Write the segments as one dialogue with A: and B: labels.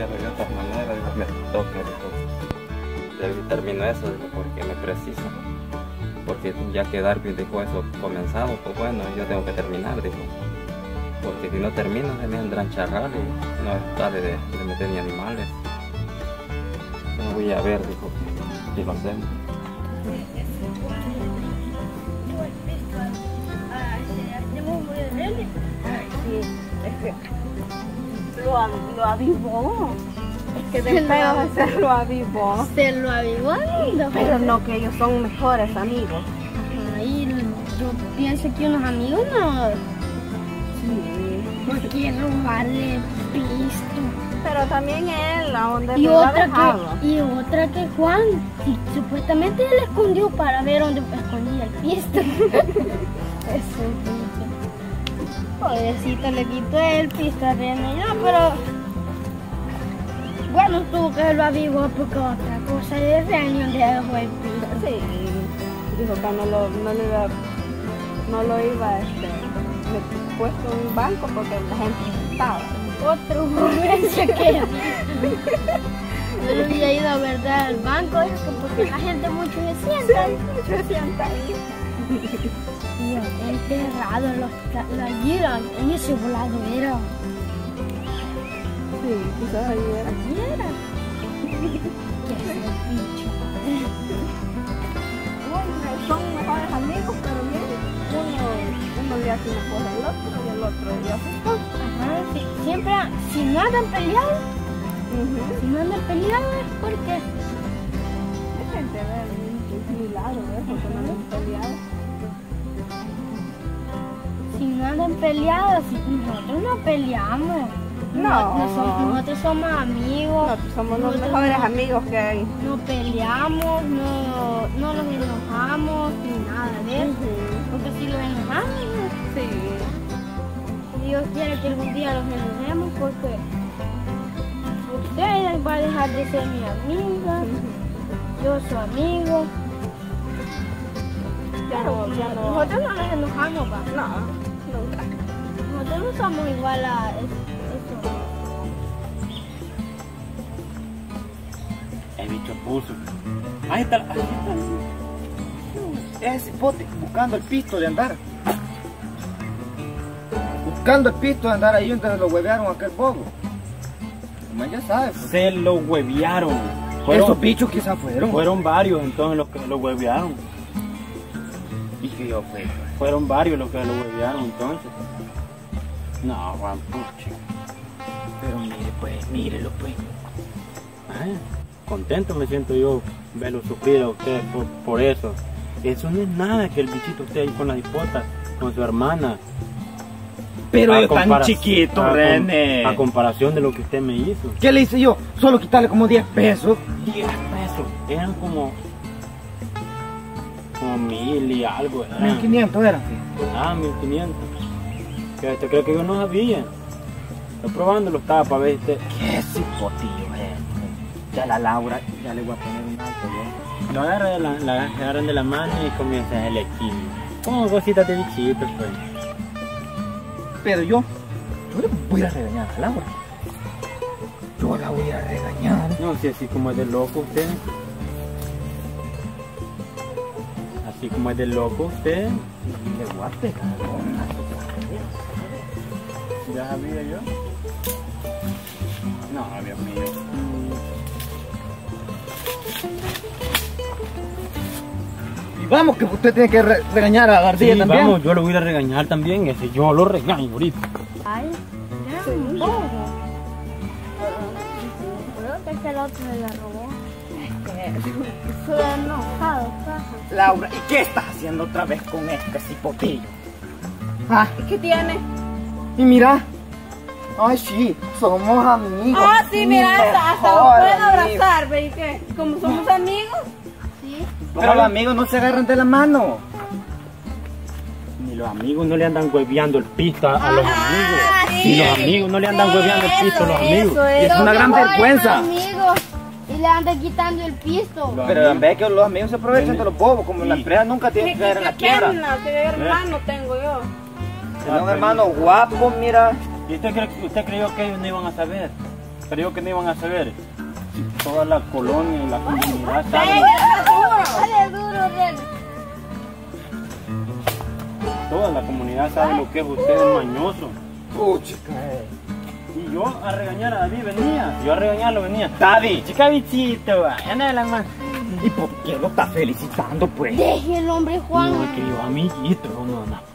A: cambiarlo de otra manera, digo, me toca, digo, termino eso, porque me preciso. Porque ya que Darby dejó eso comenzado, pues bueno, yo tengo que terminar, digo. Porque si no termino, se me vendrán charrar y no está de, de meter ni animales. No voy a ver, dijo, si lo hacemos.
B: Lo, lo avivó. Es que de se lo avivó.
C: Se lo avivó.
B: Pero no que ellos son mejores amigos.
C: Ay, yo pienso que unos amigos no.
B: Sí.
C: ¿Por qué robarle pisto?
B: Pero también él, a donde
C: Y otra, que, y otra que Juan, supuestamente él escondió para ver dónde escondía el pisto. Eso. Pobrecito, le quitó el pisto a René, no, pero... Bueno, tuvo que lo avivó porque otra cosa es René donde dejó el pisto.
B: Sí. Dijo que no lo, no lo iba, no lo iba este, met- puesto en un banco porque la gente estaba.
C: Otro se queda. No le había ido a verdad al banco, que porque la gente mucho se sienta.
B: Yo siento ahí.
C: Y enterrado los, la, en ese voladero.
B: Sí, quizás ahí era.
C: Allí era. Qué bicho.
B: Bueno, son mejores amigos, pero miren, uno, uno le hace una cosa al otro y el otro le hace
C: Ajá, sí, siempre, si no andan peleados, si no andan peleados es porque
B: Hay gente, es muy largo eso, que no han peleado.
C: No andan peleados, nosotros no peleamos.
B: No.
C: Nosotros, nosotros somos amigos.
B: Nosotros somos los
C: Nosotros
B: mejores
C: no-
B: amigos que hay.
C: No peleamos, no, no nos enojamos, ni nada de eso. Porque si los enojamos,
B: Sí.
C: Dios quiere que algún día los enojemos porque usted va a dejar de ser mi amiga, yo su amigo.
B: Ya no.
C: Nosotros no nos enojamos, va.
B: No.
C: Nosotros no somos igual a es- eso.
D: El bicho puso. Ahí está, ahí está. Ese pote, buscando el pisto de andar. Buscando el pisto de andar ahí donde lo huevearon a aquel bobo. Como ya sabes. pues.
A: Se lo huevearon.
D: Esos
A: Fueron,
D: bichos quizás fueron.
A: fueron varios entonces los que lo huevearon.
D: Y que yo fui. pues.
A: Fueron varios los que lo huevearon entonces. No, Juan Pucho.
D: Pero mire pues, mírelo pues.
A: Ay, contento me siento yo verlo sufrir a usted por, por eso. Eso no es nada que el bichito esté ahí con la hipota, con su hermana.
D: Pero
A: A
D: es tan chiquito,
A: a
D: René.
A: A comparación de lo que usted me hizo.
D: ¿Qué le hice yo? Solo quitarle como 10 pesos.
A: 10 pesos. Eran como. como mil y algo. ¿verdad?
D: 1500 eran.
A: Ah, 1500. ¿Usted cree que yo no sabía? Estoy probándolo, estaba para ver este.
D: Qué cipotillo es. este. Ya la Laura, ya le voy a poner un alto yo.
A: Lo agarran de la, la agarran de la mano y comienza el equilibrio. Como cositas de bichitos, pues.
D: Pero yo, yo le voy a regañar a Laura. Yo la voy a regañar.
A: No, si así como es de loco usted. Así como es de loco usted.
D: Le voy a pegar una
A: ¿Ya sabía yo? No, Dios mío.
D: Y vamos, que usted tiene que re- regañar a
A: Sí,
D: García también.
A: vamos, yo lo voy a regañar también. Ese yo lo regaño ahorita.
C: Ay, ya, poco. Creo que este el otro se la robó. Estoy enojado, caja.
D: Laura, ¿y qué estás haciendo otra vez con este cipotillo? Ah,
B: ¿Y qué tiene?
D: y mira. Ay, sí, somos amigos.
B: Ah, sí, mira, hasta, nos pueden abrazar, ¿ve? ¿Y qué? Como somos amigos.
C: Sí.
D: Pero los amigos no se agarran de la mano.
A: Ni los amigos no le andan hueveando el pisto a, a los amigos.
B: sí.
A: Ni los amigos no le andan hueveando el pisto a los amigos.
B: Eso
D: Es
B: es.
D: una gran vergüenza.
C: amigos y le andan quitando el pisto.
A: Los
D: Pero en vez que los amigos se aprovechan de los bobos, como la
A: Sí.
D: empresa nunca tiene que caer en la quiebra.
B: qué hermano tengo yo.
D: Tiene un hermano guapo, mira.
A: ¿Y usted, cree- usted creyó que ellos no iban a saber?
E: creyó que no iban a saber. Toda la colonia y la comunidad saben,
C: Dale duro, Ren.
E: toda la comunidad sabe lo que es usted es mañoso. Y yo a regañar a David venía, yo a regañarlo venía. David, chica bichito, anda de la mano.
D: ¿Y por qué lo está felicitando, pues?
C: Deje el hombre Juan.
E: No, es que yo amiguito, no, no.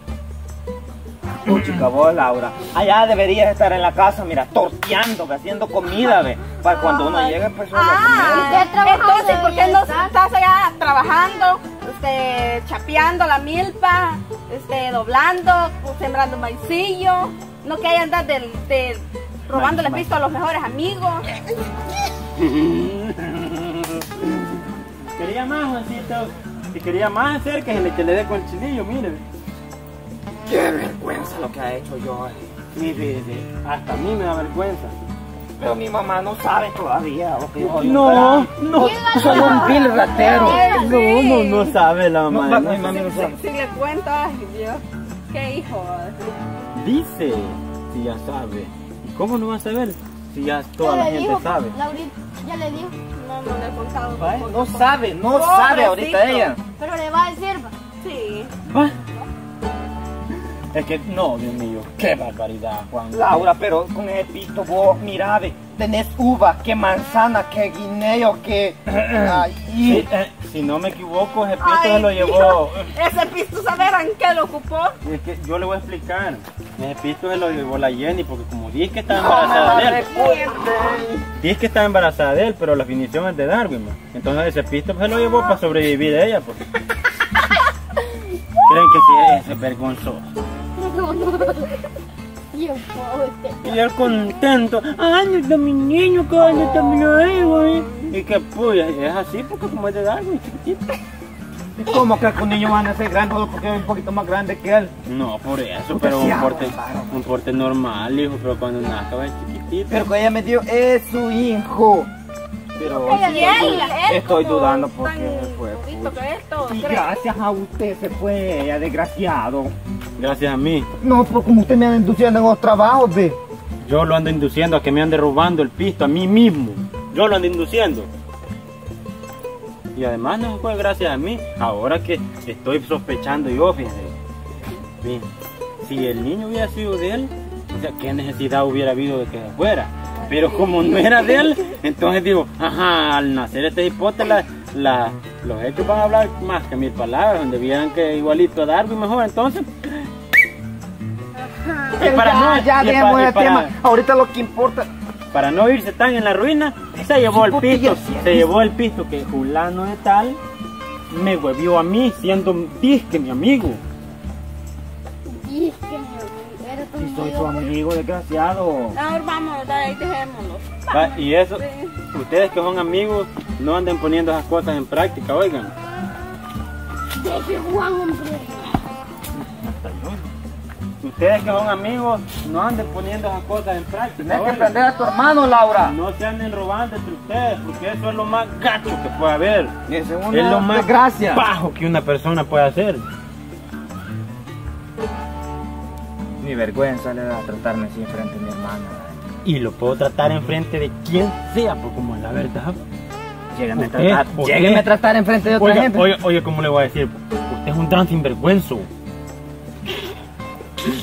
D: Puchica, vos, Laura. Allá deberías estar en la casa, mira, torteando, haciendo comida, ve. Para cuando uno llegue, pues solo a comer.
C: Usted trabaja
B: Entonces, ¿por qué no estás allá trabajando, este, chapeando la milpa, este, doblando, pues, sembrando maicillo? No que hay andar del, de, robándole pisto a los mejores amigos.
E: Quería más, Juancito. Si quería más acérquese, que le dé con el chilillo, mire.
D: Qué vergüenza lo que ha hecho yo. eh.
E: Sí, sí. Hasta a mí me da vergüenza.
D: Pero mi mamá no sabe todavía lo que yo
E: No,
D: gran-
E: no.
D: Soy un vil ratero.
E: No, no, no sabe la
D: No,
E: mamá.
D: mi mami no
B: Si,
D: sabe.
B: si le cuento, ay Dios, qué hijo.
E: Dice, si ya sabe. ¿Y cómo no va a saber? Si ya toda
C: Ya
E: la gente
C: dijo,
E: sabe.
C: Laurita, ya le dijo.
B: No, no le he contado.
D: No sabe, no sabe ahorita ella.
C: Pero le va a decir, va.
B: Sí.
E: Va. Es que, no, Dios mío, qué barbaridad, Juan.
D: Laura, pero con ese pito vos, mira, ve, tenés uva, que manzana, que guineo, que...
E: Sí, eh, si no me equivoco, ese pito se lo llevó.
B: Dios, Ese pisto, ¿saberán qué lo ocupó?
E: Es que yo le voy a explicar. Ese pito se lo llevó la Jenny, porque como dice que está embarazada de él. Dice que está embarazada de él, pero la definición es de Darwin. Entonces ese pisto se lo llevó para sobrevivir ella. Pues. Creen que sí es vergonzoso.
C: No, no. Y
E: él contento. Ay, está mi niño, que año está mi hijo. eh". Y que pues es así porque como es de Darwin, chiquitito.
D: ¿Cómo que un niño van a ser grande porque es un poquito más grande que él?
E: No, por eso, pero un
D: hago,
E: porte, un porte normal, hijo, pero cuando nazca va a ser chiquitito.
D: Pero que ella me dio es su hijo. Pero Estoy dudando porque
B: que esto,
D: y gracias a usted se fue desgraciado.
E: Gracias a mí.
D: No, porque como usted me anda induciendo en los trabajos, ve.
E: Yo lo ando induciendo a que me ande robando el pisto a mí mismo. Yo lo ando induciendo. Y además no fue gracias a mí. Ahora que estoy sospechando yo, fíjate. Bien, Si el niño hubiera sido de él, o sea, ¿qué necesidad hubiera habido de que fuera? Pero como no era de él, entonces digo, ajá, al nacer este hipote, la, los hechos van a hablar más que mil palabras, donde vieran que igualito a Darwin mejor, entonces... Y para
D: ya,
E: no-
D: ya,
E: y
D: el
E: para-
D: tema. Ahorita lo que importa.
E: para no irse tan en la ruina, se llevó el pisto, se llevó el pisto que fulano de tal me huevió a mí siendo disque mi amigo.
C: Y
D: soy su
C: amigo.
D: desgraciado.
B: Ahora vamos, dale, ahí dejémoslo.
E: Va, Y eso, ustedes que son amigos, no anden poniendo esas cosas en práctica, oigan.
C: Deje Juan, hombre.
E: Ustedes que son amigos, no anden poniendo esas cosas en práctica.
D: Tienes que aprender a tu hermano, Laura.
E: No se anden robando entre ustedes, porque eso es lo más gacho que puede haber.
D: Es
E: Es lo más
D: desgracia.
E: bajo que una persona puede hacer.
D: Ni vergüenza le da tratarme así frente a mi hermana.
E: Y lo puedo tratar enfrente de quien sea, por como es la verdad.
D: Llégueme a tratar, llégueme a tratar enfrente de otra
E: Oiga,
D: gente.
E: oye, oye, ¿cómo le voy a decir? Usted es un gran sinvergüenzo.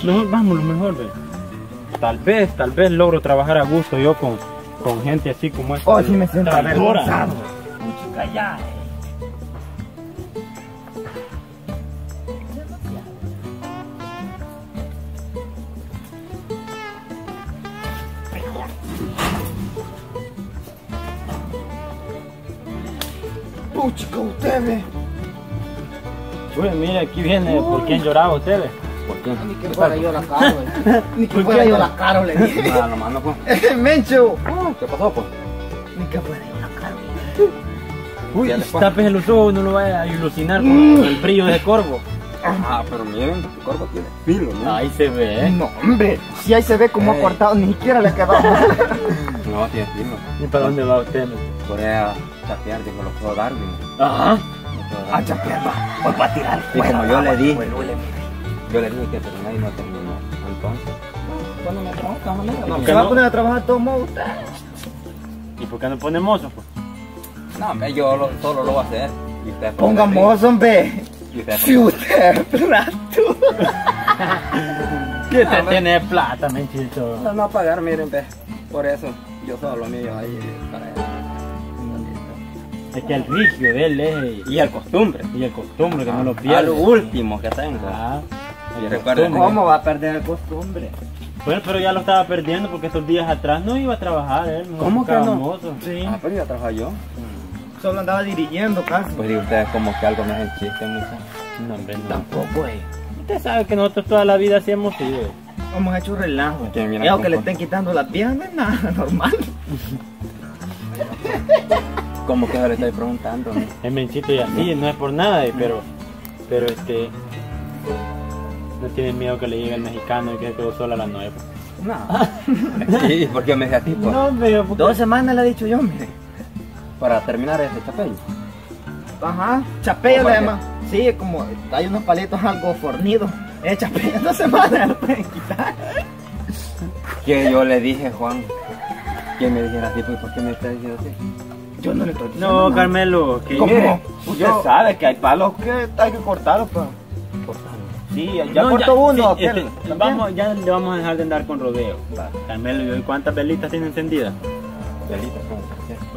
E: Mejor, vamos, lo mejor, ve. Tal vez, tal vez logro trabajar a gusto yo con, con gente así como esta.
D: Oh, sí me siento avergonzado.
E: Puchica, ya,
D: Puchica, usted ve.
E: Uy, mire, aquí viene por quién lloraba usted, ve.
A: ¿Por qué?
D: Ni que fuera yo la caro, Ni que
E: ¿Por
D: fuera
E: qué?
D: yo la caro, le dije.
A: No pues.
D: Mencho.
A: ¿Qué pasó, pues?
D: Ni que fuera yo la caro.
E: Uy, tápese los ojos, no lo vaya a ilusionar con el brillo de corvo.
A: Ah, pero miren, tu corvo tiene filo, ¿no?
E: Ahí se ve, ¿eh?
D: No, hombre. Si ahí se ve como ha cortado, ni siquiera le quedó.
A: No, tiene filo.
E: ¿Y para dónde va usted? Me?
A: Por ahí a chapear, dijo, lo puedo dar, Darwin.
E: Ajá.
D: Ah, chapearla. Voy para tirar
A: Y
D: fuera.
A: como yo le dije,
D: Pues,
A: yo le dije que terminé y no terminó. Entonces, cuando me todas maneras, no,
D: ¿Se
E: ¿Qué
D: va a
E: no?
D: poner a trabajar todo modo?
E: ¿Y por qué no pone mozo? Pues?
A: No, hombre, yo lo- solo lo voy a hacer. Y usted
D: Ponga mozo, hombre.
A: Y
D: Si usted es plato.
E: Y usted tiene plata, menchito.
A: No, no pagar, miren, ve. Por eso, yo solo mío ahí para él.
E: Es que el rigio de él es...
A: Y el costumbre.
E: Y el costumbre, que no lo
A: A
E: pierde.
A: lo último que tengo.
E: Ah,
A: Y
E: el.
D: ¿Cómo va a perder el costumbre?
E: Bueno, pero ya lo estaba perdiendo porque estos días atrás no iba a trabajar él. mejor
A: ¿Cómo que no?
E: Sí.
A: Ah, pero ya trabajo yo.
D: Solo andaba dirigiendo casi.
A: Pues digo ustedes como que algo me hacen chiste, mucho.
E: No, hombre, no.
D: Tampoco, eh.
E: Usted sabe que nosotros toda la vida sí hemos sido.
D: Hemos hecho relajo.
A: Que mira
D: Eso
A: cómo-
D: que le estén quitando las piernas no es nada normal.
A: Como que le estoy preguntando. ¿no?
E: Es menchito y así, no es por nada, eh, pero, pero este, no tienes miedo que le llegue el mexicano y que se quedó sola a las nueve.
A: No. Sí, porque me decía tipo.
E: No, pero
D: Dos semanas le he dicho yo, mire.
A: Para terminar ese chapello.
D: Ajá. Chapello
A: ¿Cómo
D: le
A: es
D: llama. Sí, como hay unos palitos algo fornidos. Eh, chapello dos semanas lo pueden quitar.
A: Que yo le dije, Juan, que me dijera así, pues ¿por qué me está diciendo así?
D: Yo no le estoy diciendo.
E: No,
D: nada.
E: Carmelo, que
D: ¿Cómo?
E: mire,
D: Usted
E: yo-
D: sabe que hay palos que hay que cortarlos, pues. Sí, ya
E: No,
D: cortó uno.
E: sí,
D: aquel,
E: este, vamos, ya le vamos a dejar de andar con rodeo.
D: Va.
E: Carmelo, ¿y cuántas velitas tiene encendidas?
A: Velitas,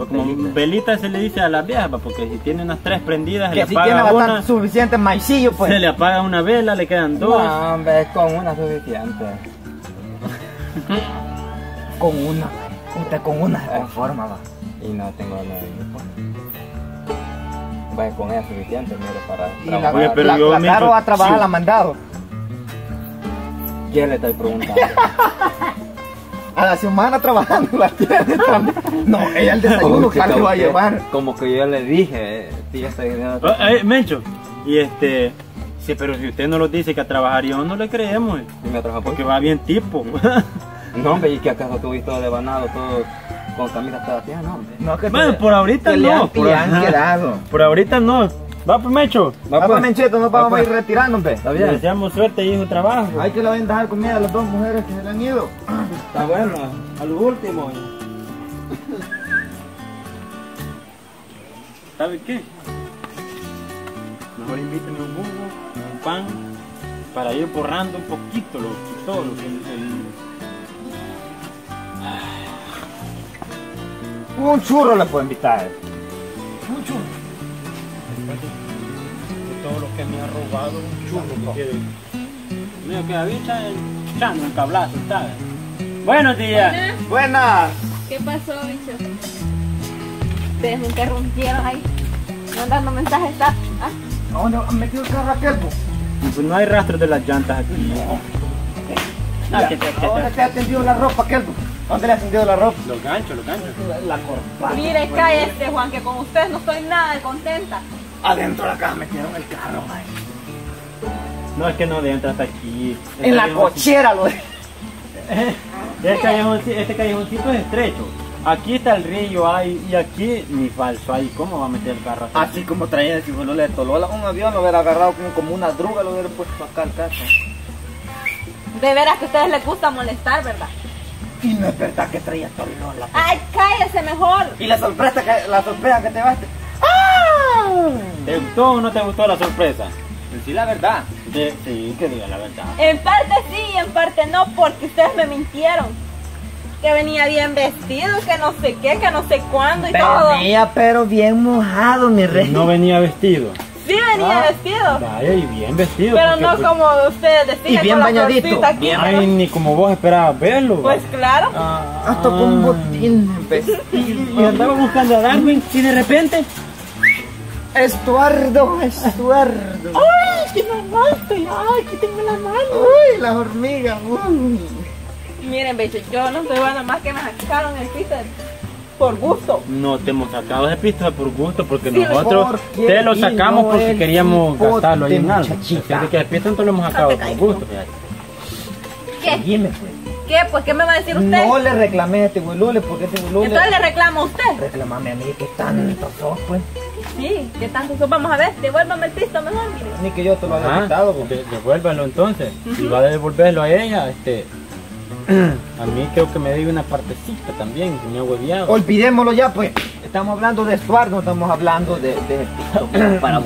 E: como
A: Velitas.
E: velita se le dice a las viejas, porque si tiene unas tres prendidas, se
D: Que
E: le
D: si tiene
E: apaga
D: bastante
E: una,
D: suficiente maicillo, pues.
E: se le apaga una vela, le quedan dos.
A: No, hombre, con una suficiente.
D: Con una. Usted con una se conforma, va.
A: Y no tengo nada de Vaya, con ella suficiente, mire, para
D: Y la,
A: trabajar.
E: Oye, pero
D: la,
E: yo
D: la
E: me-
D: Caro a trabajar
E: sí.
D: la mandado.
A: ¿Quién le estoy preguntando?
D: A la semana trabajando la tiene también. No, ella el desayuno
A: qué
D: Carlos va a llevar.
A: Como que yo le dije, eh, ya estoy
E: Ah, eh, Mencho, y este, sí, pero si usted no lo dice que a trabajar yo no le creemos, eh,
A: Sí me
E: porque va bien tipo.
A: No, hombre, ¿y que acaso tú viste todo devanado, todo con camisas todas no, hombre.
D: No, que
E: bueno,
D: te-
E: por ahorita
D: que le
E: no.
D: han,
E: por,
D: le han
E: ajá,
D: quedado.
E: por ahorita no. Va pues Mencho.
A: Va,
D: Vamos,
A: pues.
D: Mencheto, nos
A: Va,
D: vamos a ir
A: pues.
D: retirando, hombre.
A: Está
E: Le
A: bien.
E: deseamos suerte y su trabajo.
D: Hay que le vayan a dejar comida a las dos mujeres que se le han ido.
A: Está bueno, a lo último.
E: ¿Sabe qué? Mejor invíteme un jugo, un pan, para ir borrando un poquito lo, todo lo que el, el-
D: Un churro le puedo invitar.
E: Un churro. De todo lo que me ha robado, un churro que. Mío, que habita echando un cablazo, ¿sabes? Buenos días.
D: Buenas.
B: ¿Qué pasó, bicho? Ustedes me interrumpieron ahí. Mandando mensajes. ¿ah? ¿Ah?
D: ¿A dónde ha metido el carro aquel? po?
E: Pues no hay rastros de las llantas aquí. Ah, que te- que te-
D: ¿A dónde te ha tendido la ropa aquel? Dónde le ha tendido la ropa?
E: Los ganchos, los ganchos.
D: La corbata.
B: Mire, cállese, Juan, que con ustedes no estoy nada de contenta.
D: Adentro de la caja metieron el carro, ay.
E: No, es que no entra hasta aquí.
D: En la
E: Este
D: cochera lo de...
E: Este, callejón- este callejoncito es estrecho. Aquí está el río ahí y aquí ni falso ahí. ¿Cómo va a meter el carro? hasta
D: Así como traía el cibuelo de Tolola, un avión lo hubiera agarrado como, como una druga, lo hubiera puesto acá al carro.
B: De veras que a ustedes les gusta molestar, ¿verdad?
D: Y no es verdad que traía Tolola.
B: Ay, cállese mejor.
D: Y la sorpresa que, la sorpresa que te vas.
E: ¿Te gustó o no te gustó la sorpresa?
D: Sí, la verdad.
E: De- sí, que diga la verdad.
B: En parte sí y en parte no, porque ustedes me mintieron. Que venía bien vestido, que no sé qué, que no sé cuándo y todo.
D: Venía pero bien mojado, mi rey.
E: No venía vestido.
B: Sí venía
D: Ah.
B: vestido.
E: Vaya, y bien vestido.
B: Pero no
E: pues,
B: como ustedes decían.
D: Y bien bañadito, bien-
E: Ay, ni como vos esperabas verlo.
B: Pues claro.
E: Ah,
D: Hasta con un botín.
E: Y andaba buscando a Darwin y de repente.
D: Estuardo, estuardo.
B: Ay, qué normal estoy. Ay, que tengo la mano.
D: Uy, las hormigas. Uy.
B: Miren, bicho, yo no soy buena más que me sacaron el piso por gusto.
E: No te hemos sacado de pista por gusto, porque
B: Sí,
E: nosotros
D: porque
E: te lo sacamos
D: no
E: porque
D: el
E: queríamos gastarlo ahí en algo. Fíjate que de pista entonces lo hemos sacado por gusto.
B: ¿Qué?
D: Dime, pues.
B: ¿Qué? Pues, ¿qué me va a decir usted?
D: No le reclamé a este huelule porque este huelule.
B: Entonces le reclamo a usted.
D: Reclamame a mí que tanto sos, pues.
B: Sí, ¿qué tanto son? Vamos a ver, devuélvame el piso mejor, mire.
D: Ni que yo te lo haya
E: Ajá,
D: quitado, pues.
E: de- devuélvalo entonces. Y va a devolverlo a ella, este. A mí creo que me dio una partecita también, me hueviado.
D: Olvidémoslo ya, pues. Estamos hablando de Stuart, no estamos hablando de, de pisto. Mira, Para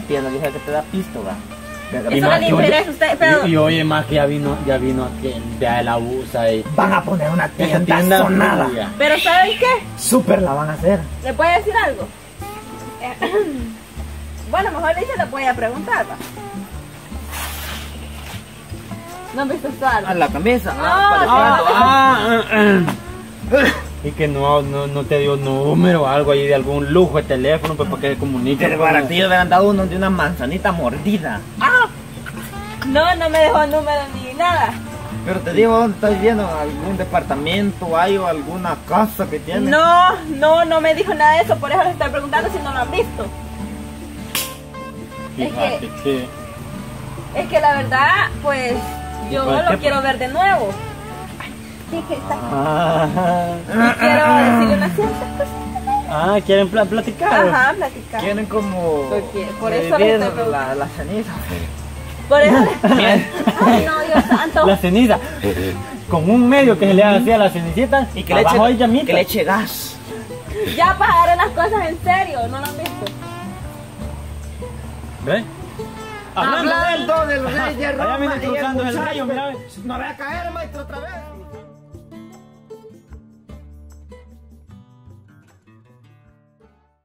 D: tía, no dije que te da pisto, va.
E: Y más que oye-
B: usted, pero-
E: Y, y oye, más que ya vino, ya vino aquel de la USA y
D: Van a poner una tienda,
E: tienda
D: sonada.
E: fría.
B: Pero ¿saben qué?
D: Súper la van a hacer.
B: ¿Le puede decir algo? Bueno, mejor dicho, le voy a preguntar, va. ¿No han visto esto algo?
D: A la camisa.
B: No.
D: Ah,
E: Ah, ah, ah. Y que no, no, no te dio número o algo ahí de algún lujo de teléfono pues para que se comunique.
D: Pero
E: con-
D: baratillo hubieran dado uno de una manzanita mordida.
B: No, no me dejó número ni nada.
D: Pero te digo, ¿dónde estás viviendo? ¿Algún departamento hay o alguna casa que tiene?
B: No, no, no me dijo nada de eso, por eso les estoy preguntando si no lo han visto.
E: Fíjate que...
B: Es que la verdad, pues, yo
E: ¿Y por
B: lo
E: qué?
B: quiero ver de nuevo. Sí, que está.
E: Ah,
B: Y quiero decirle unas ciertas cosas.
E: ah, ¿quieren pla- platicar?
B: Ajá, platicar.
D: Tienen como
B: Porque por eso estoy
D: la, la ceniza.
B: Por eso. Ay, no, Dios santo.
E: La ceniza. Con un medio que se le haga así a la cenicita
D: Y que le,
E: abajo
D: eche, que le eche gas.
B: Ya pagaré las cosas en serio, no lo han visto.
E: ¿Ves? Hablando.
D: Hablando de los reyes de
E: Allá
D: Roma
E: viene
D: el
E: cruzando el
D: muchacho,
E: rayo, mira. ve.
D: No voy a caer, maestro, otra vez.